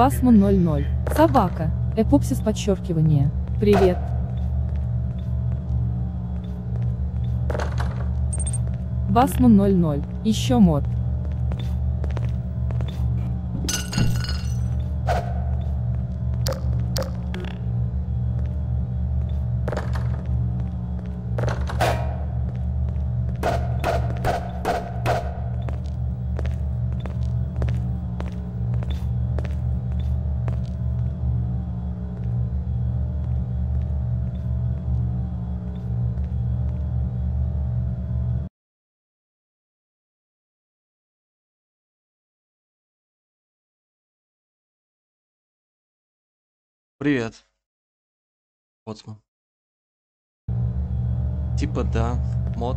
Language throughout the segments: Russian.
Васман 00. Собака. Эпопсис подчеркивание. Привет. Васман 00. Еще мод. Привет. Боцман. Типа да, мод.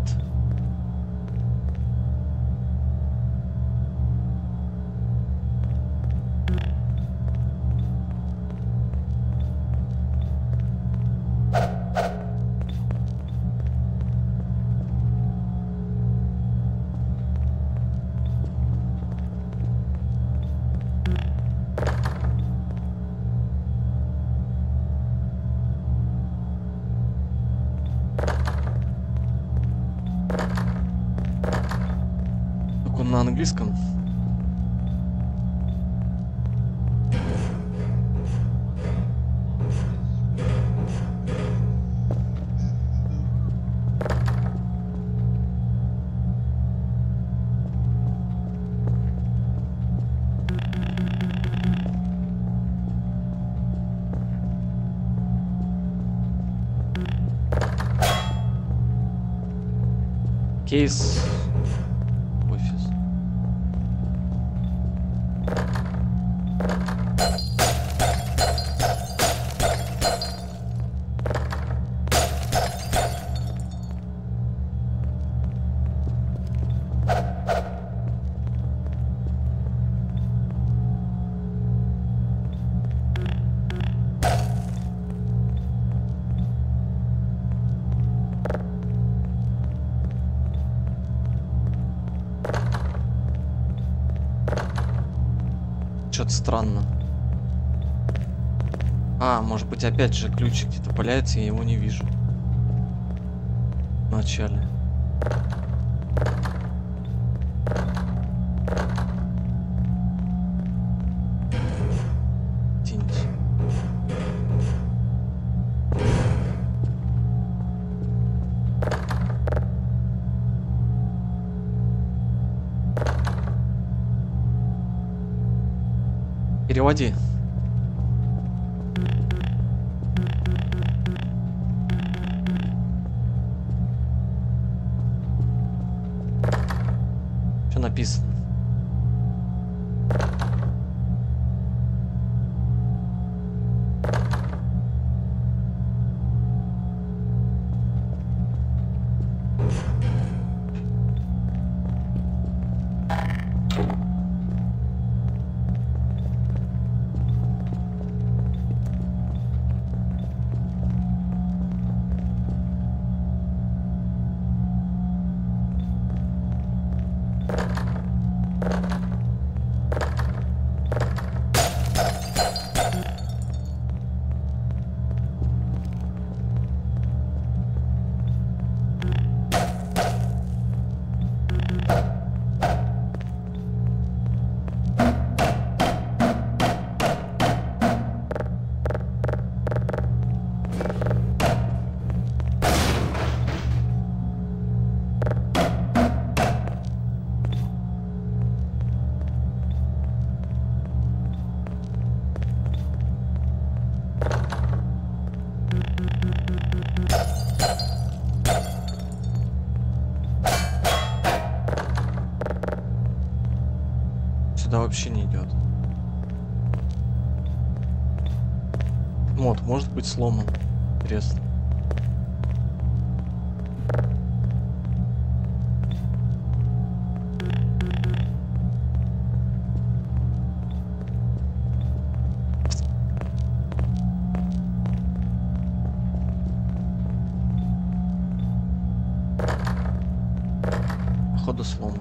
case Что-то странно. А, может быть опять же ключик где-то валяется, я его не вижу. Вначале. сюда вообще не идет. Вот, может быть сломан. Интересно. Походу сломан.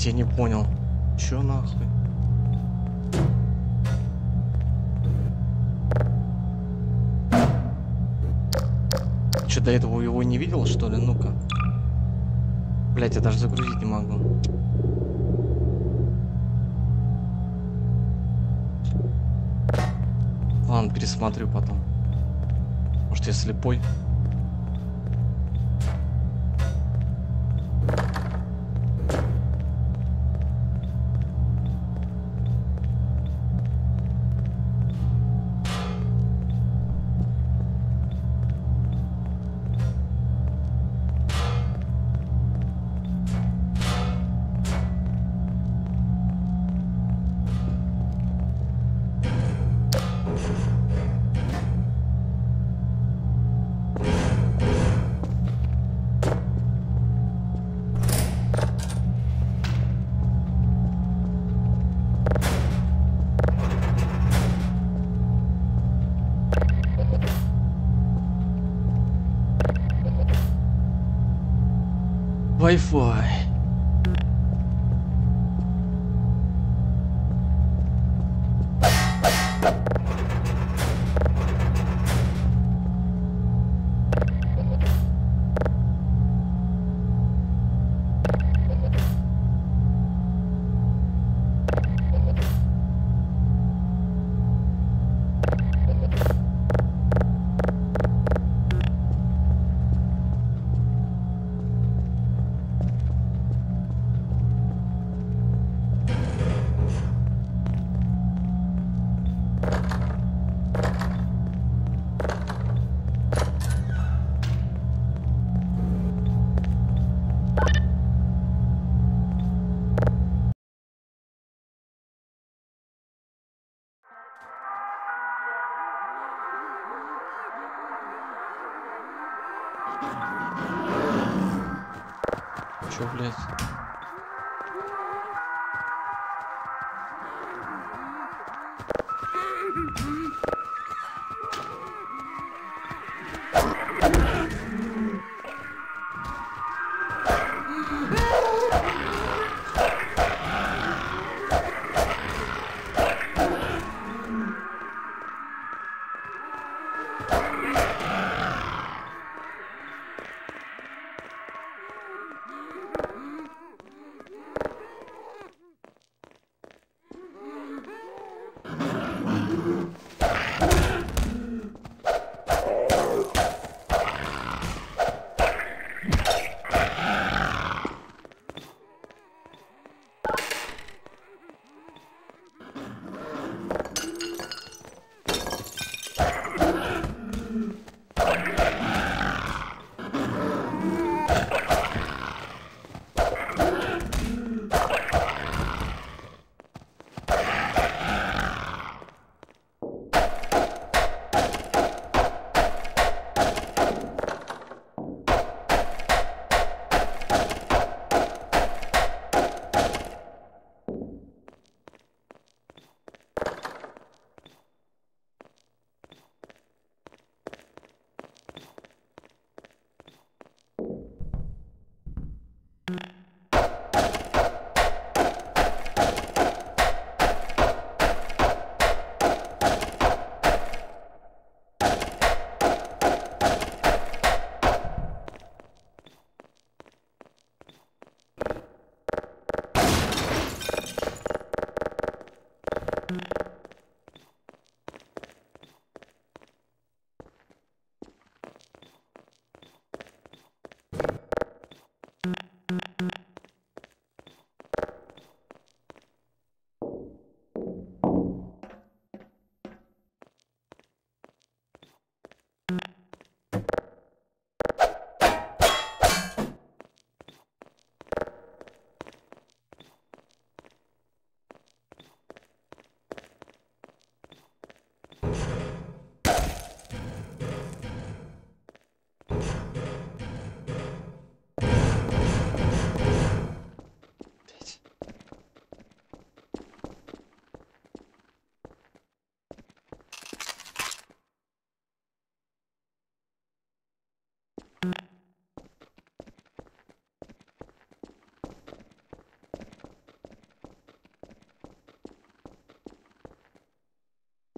Блять, я не понял. Чё нахуй? Че, до этого его не видел, что ли? Ну-ка. Блять, я даже загрузить не могу. Ладно, пересмотрю потом. Может, я слепой? Чё,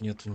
Нету.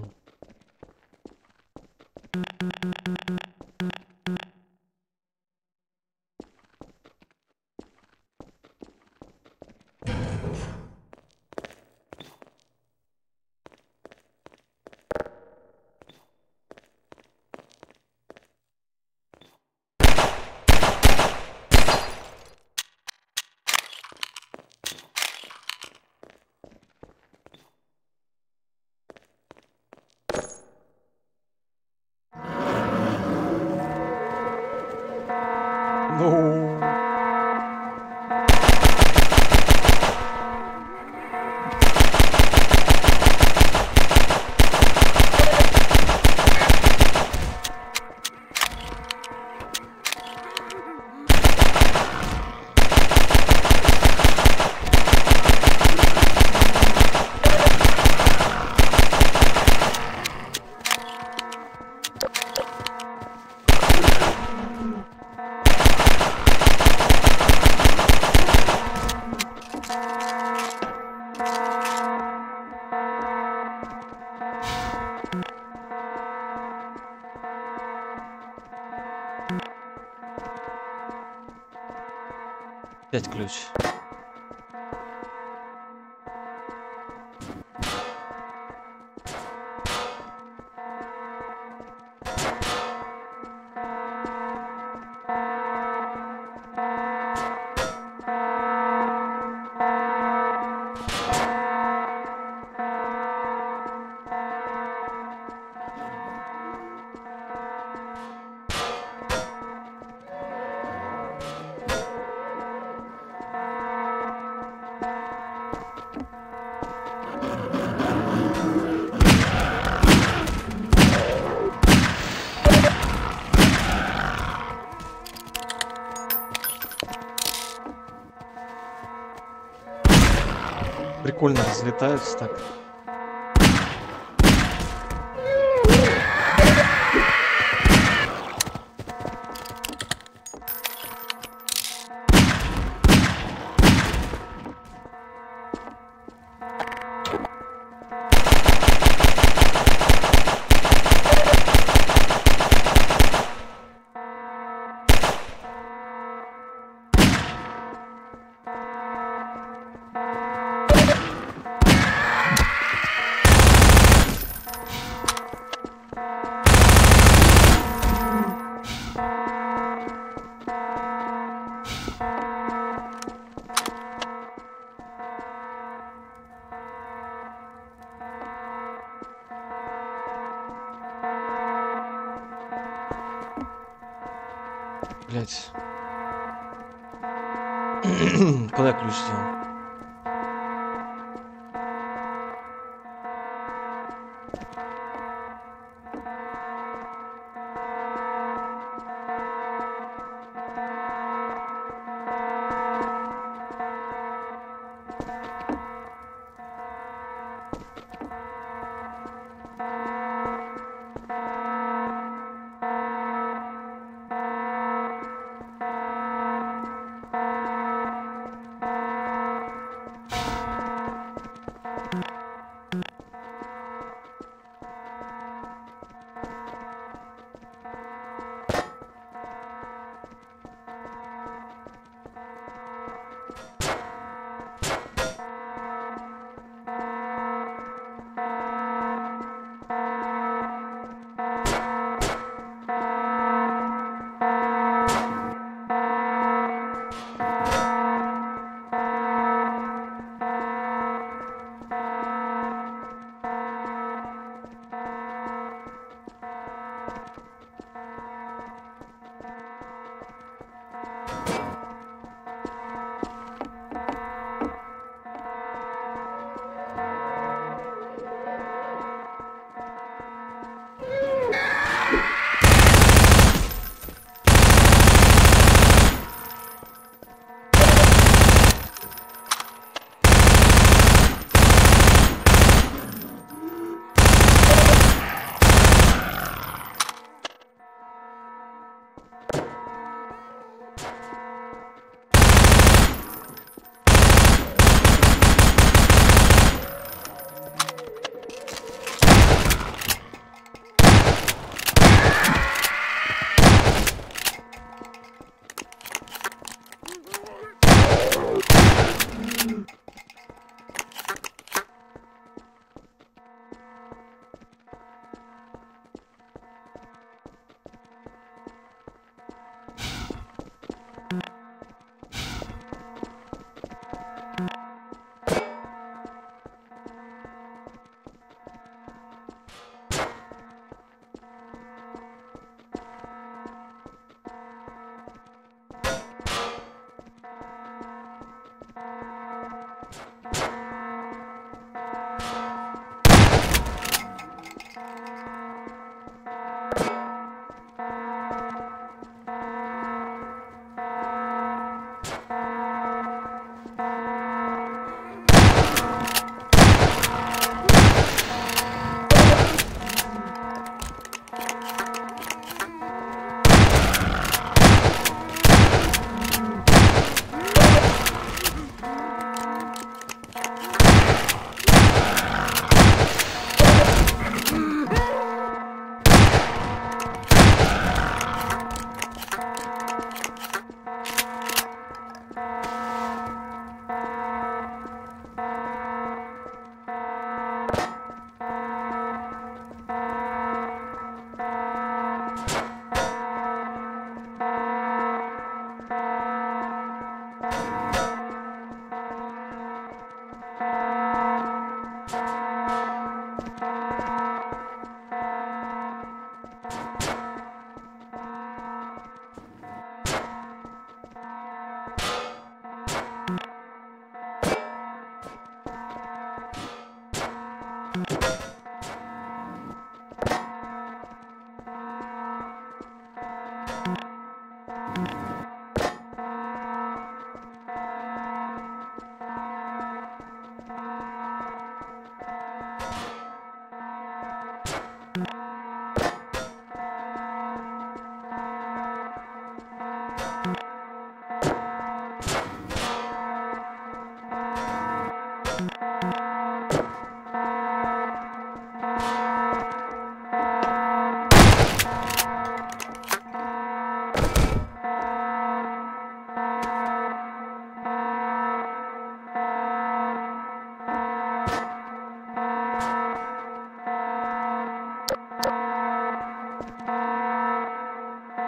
Опять разлетаются так. Блять. Куда ключ сделал?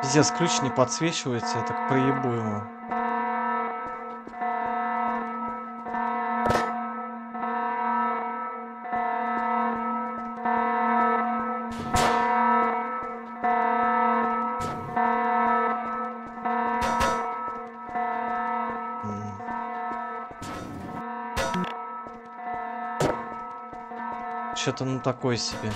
Пиздец, ключ не подсвечивается, я так проебу его. Что-то ну такой себе.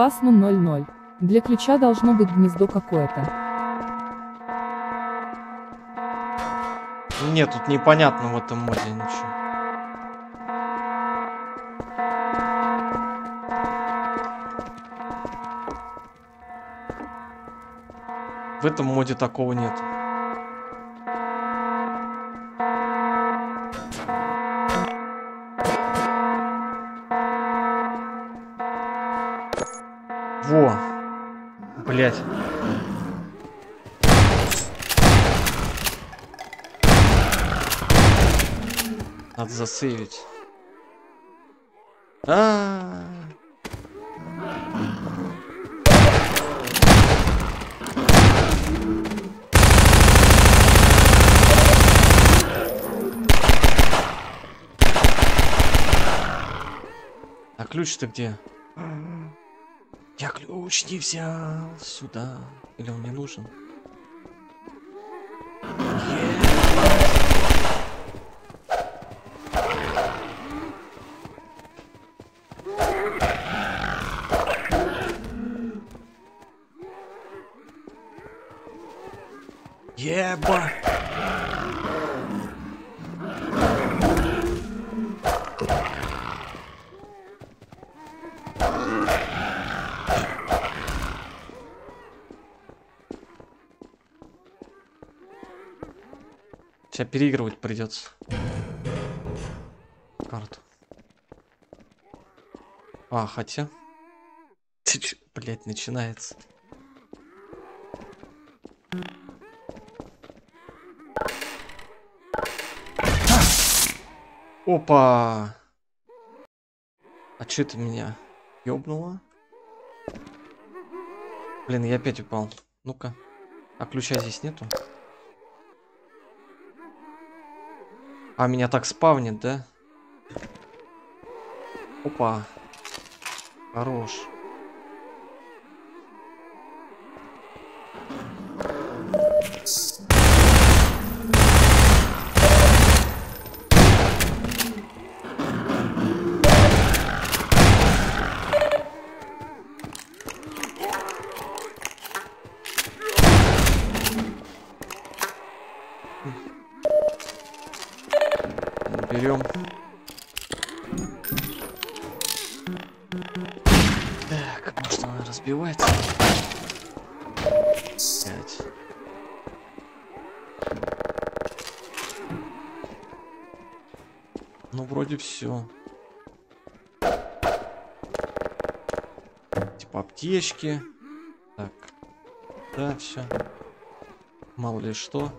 Васну 00. Для ключа должно быть гнездо какое-то. Нет, тут непонятно в этом моде ничего. В этом моде такого нет. Надо засейвить. А. А ключ-то где? Я ключ не взял сюда. Или он мне нужен? Сейчас переигрывать придется. Карту. А, хотя. Блядь, начинается. Опа! А че ты меня ёбнула? Блин, я опять упал. Ну-ка. А ключа здесь нету? А меня так спавнит, да? Опа. Хорош. Берем. Так, разбивается? Пять. Ну, вроде все. Типа аптечки. Так. Да, все. Мало ли что.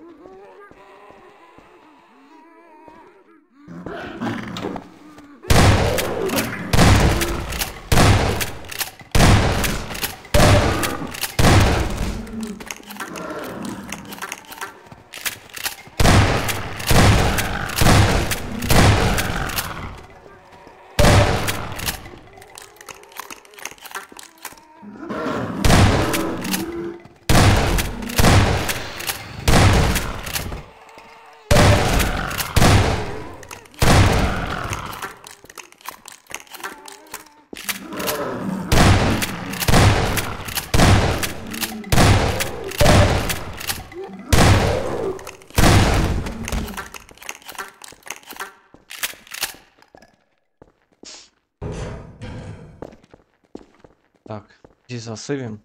Так, здесь засывим.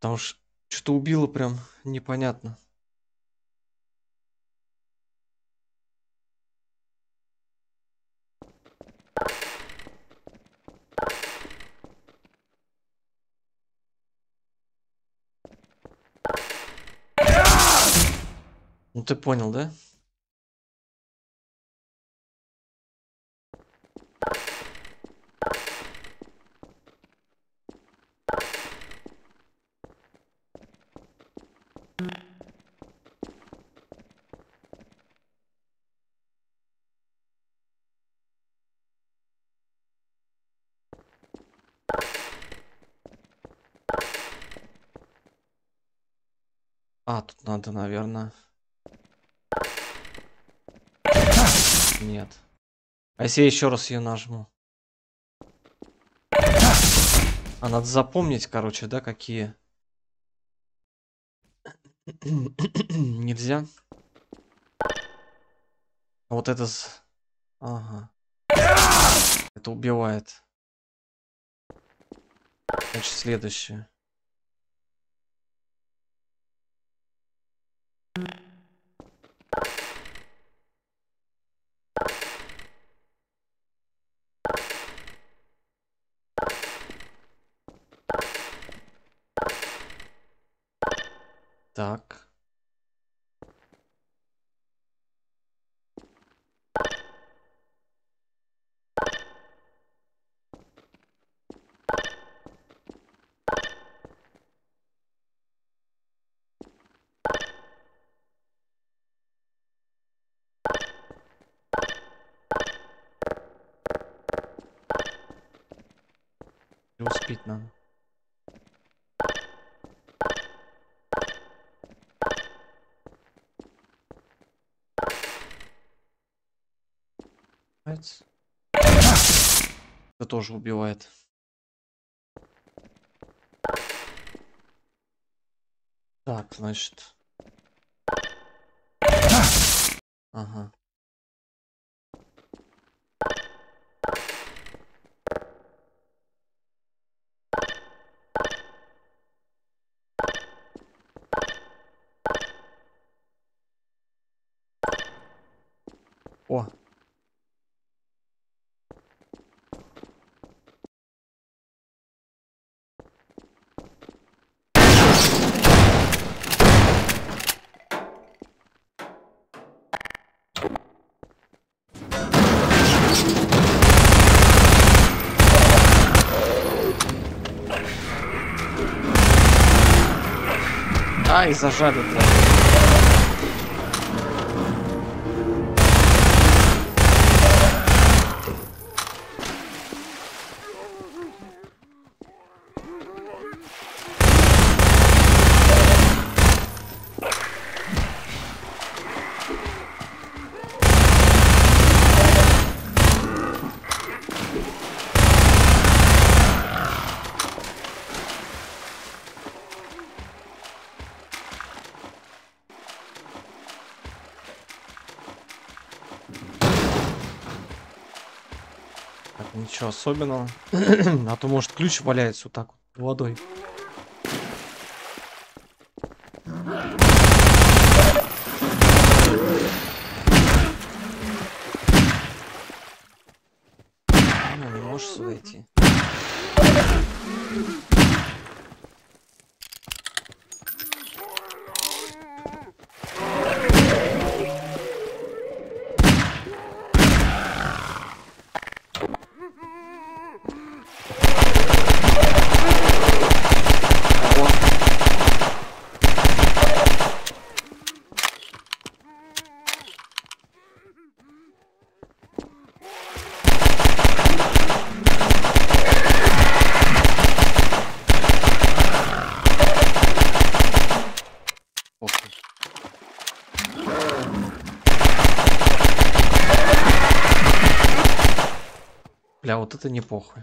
Потому что что-то убило прям непонятно. Ну ты понял, да? Надо, наверное. Нет. А если я еще раз ее нажму? А надо запомнить, короче, да, какие. Нельзя. А Вот это... Ага. Это убивает. Значит, следующее. Так. Спить надо. Это тоже убивает. Так, значит. Ага. Ай, зажали, блядь. Ничего особенного. а то, может, ключ валяется вот так вот водой. Ну, не можешь сюда идти. Бля, вот это не похуй.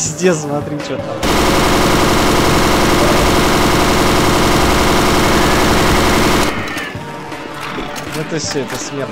Пиздец, смотри, что там. Это все, это смерть.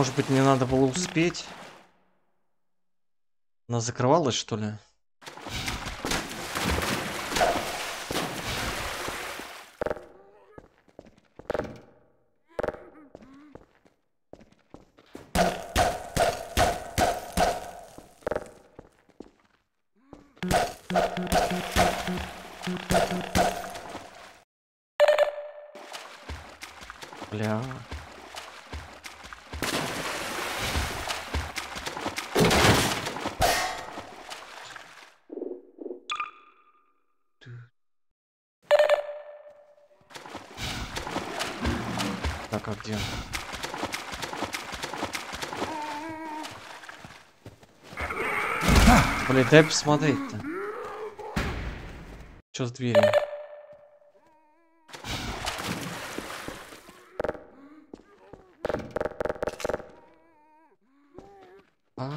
Может быть мне надо было успеть? Она закрывалась, что ли? Дай посмотреть-то. Что с дверью? А,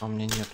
а у меня нет.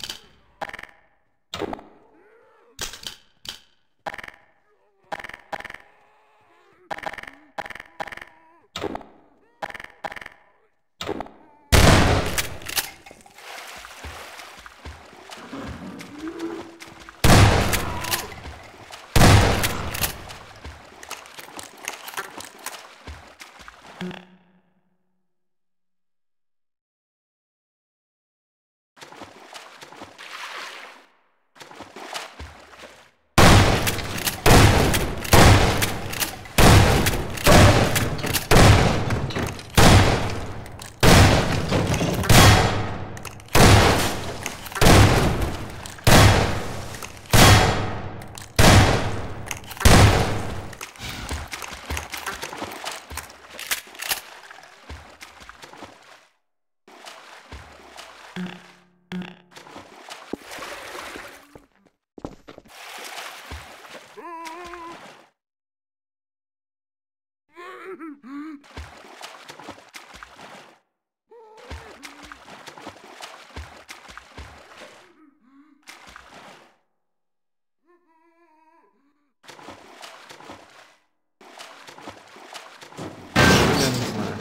Я не знаю.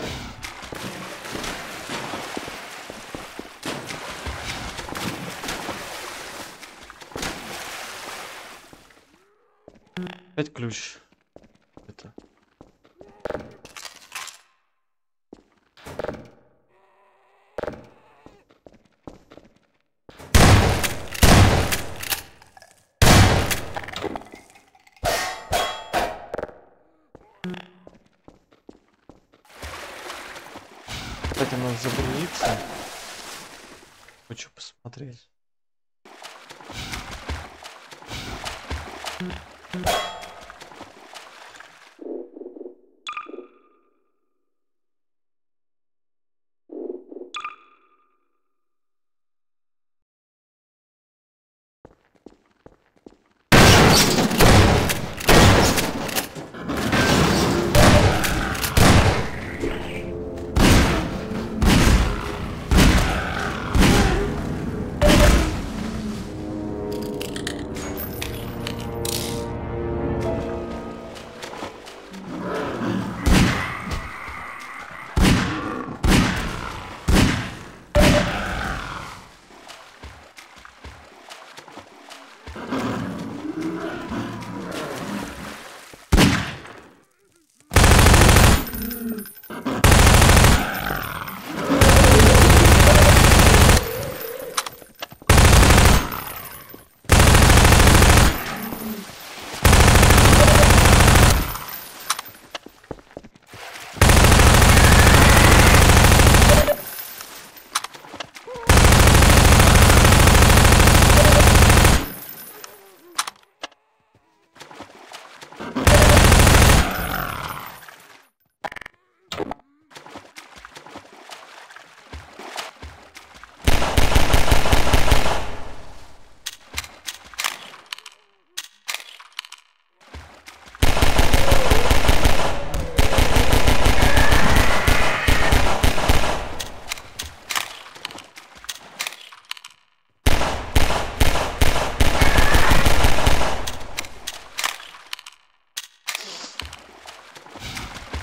Опять ключ. Это. Кстати, надо загрузиться. Хочу посмотреть.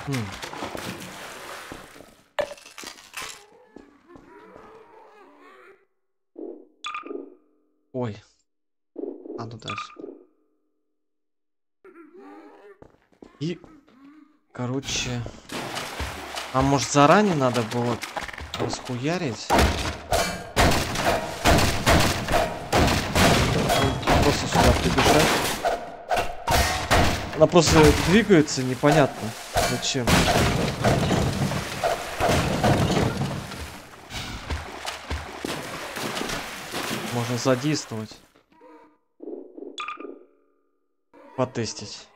Хм. Ой. Надо дальше. И, короче, а может заранее надо было расхуярить? Ну, Просто сюда прибежать. Она просто двигается непонятно. Зачем? Можно задействовать. Потестить.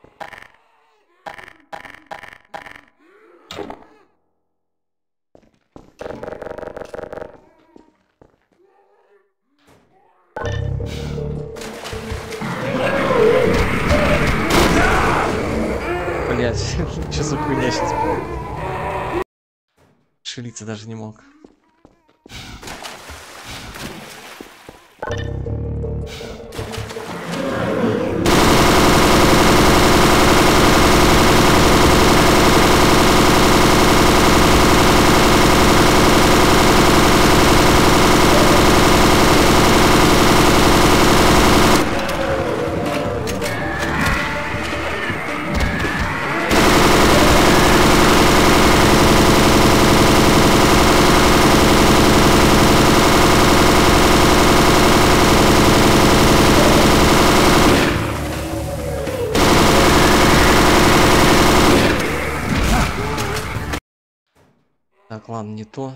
Даже не мог. Ладно, не то.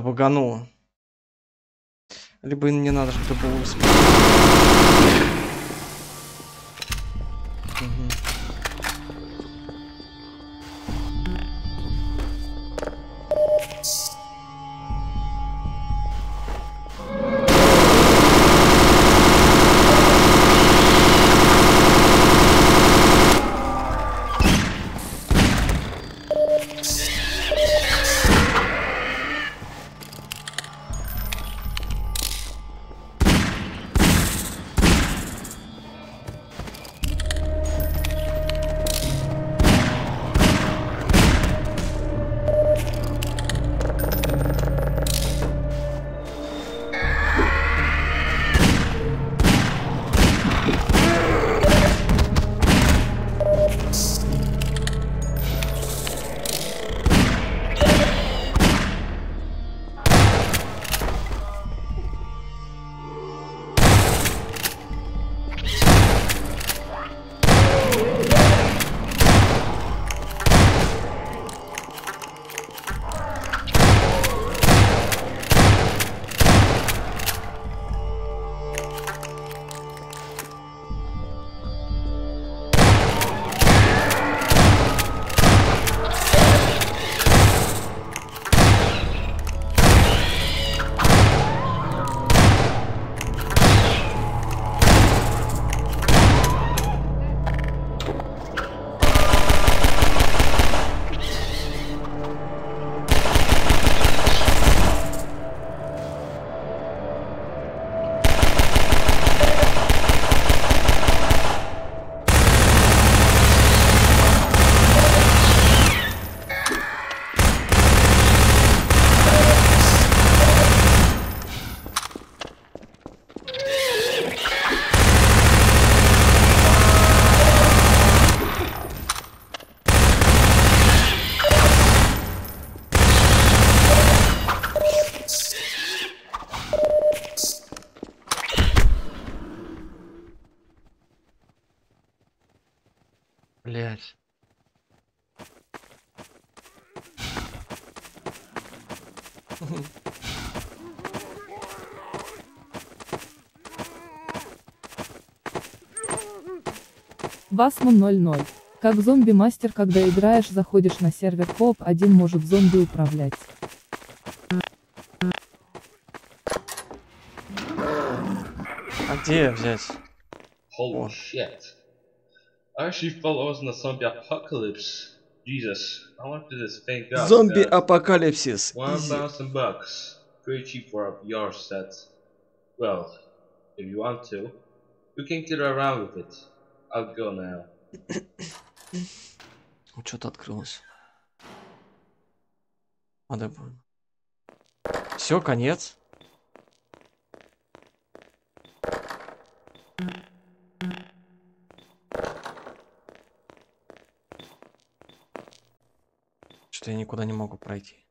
Багануло. Либо не надо, чтобы успеть. Васман 00. Как зомби-мастер, когда играешь, заходишь на сервер кооп, один может зомби управлять. А где взять? Holy О. shit. I actually thought I was in a zombie apocalypse. Jesus, I want to. Зомби man. апокалипсис. One Изи. thousand bucks. Pretty cheap for a VR set. Well, if you want to. We can get around with it. I'll go now. Что-то открылось. Надо Все, конец. Что я никуда не могу пройти.